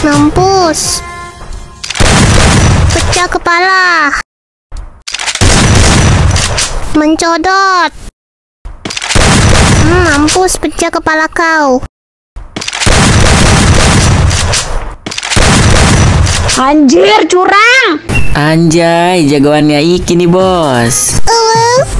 Mampus. Pecah kepala. Mencodot. Hmm, mampus pecah kepala kau. Anjir, curang. Anjay, jagoannya Iki nih bos. Uh,